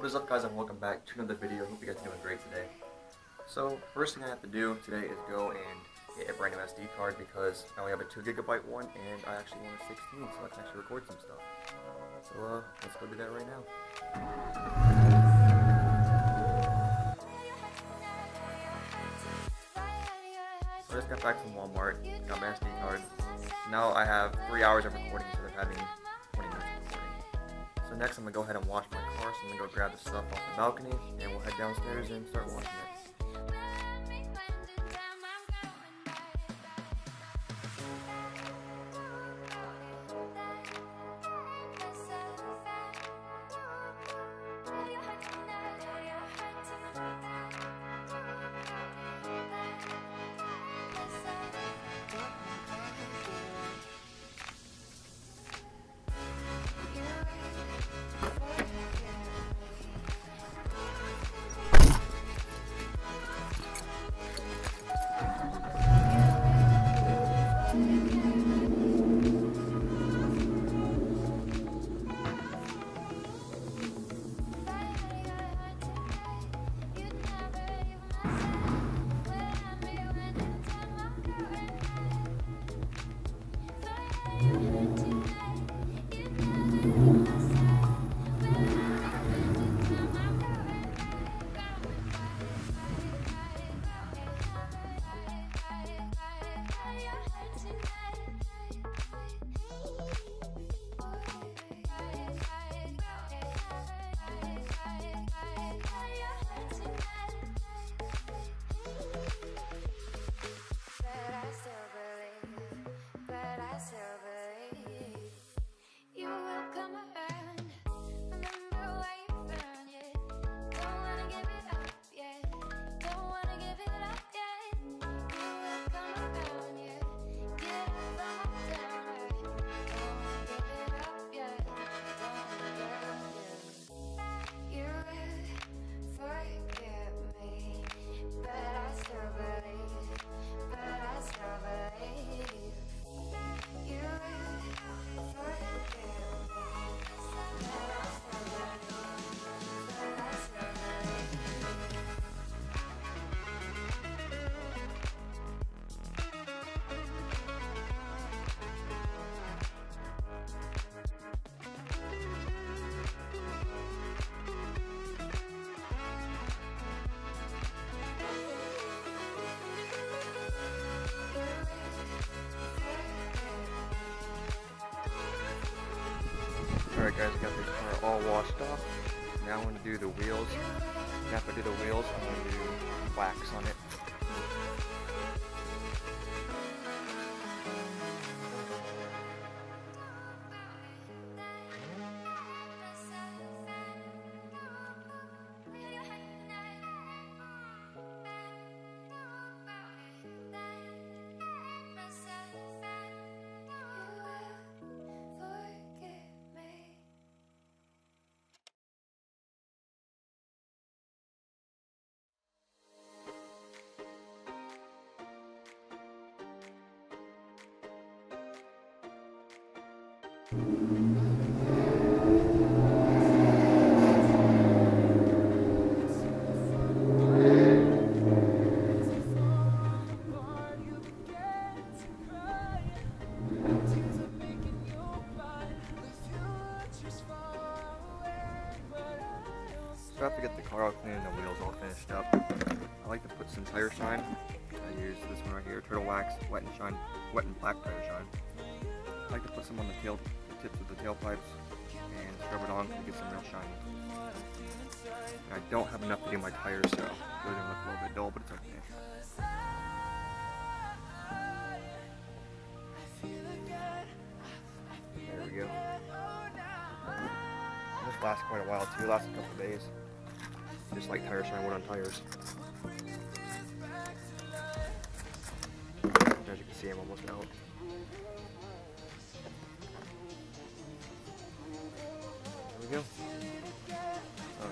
What is up guys and welcome back to another video. Hope you guys are doing great today. So first thing I have to do today is go and get a brand new SD card because I only have a 2 gigabyte one and I actually want a 16 so I can actually record some stuff. So uh, let's go do that right now. I just got back from Walmart, got my SD card. Now I have 3 hours of recording instead of having next I'm going to go ahead and wash my car, so I'm going to go grab the stuff off the balcony and we'll head downstairs and start washing it. Guys, got the car all washed off. Now I'm going to do the wheels. After I do the wheels, I'm going to do wax on it. So after get the car all clean and the wheels all finished up, I like to put some tire shine. I use this one right here, Turtle Wax Wet and Shine, Wet and Black Tire Shine. I like to put some on the tail, tips of the tailpipes and scrub it on to get some real shine. And I don't have enough to do my tires, so it's going to look a little bit dull, but it's okay. There we go. This lasts quite a while too, lasts a couple days. Just like tire shine went on tires. As you can see, I'm almost out. There we go. Oh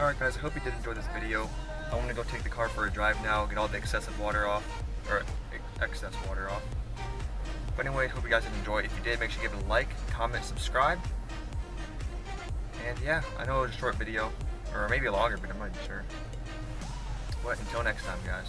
Alright guys, I hope you did enjoy this video. I want to go take the car for a drive now, get all the excessive water off, or excess water off. But anyway, hope you guys did enjoy. If you did, make sure you give it a like, comment, subscribe, And yeah, I know it was a short video, or maybe a longer, but I'm not sure. But until next time, guys.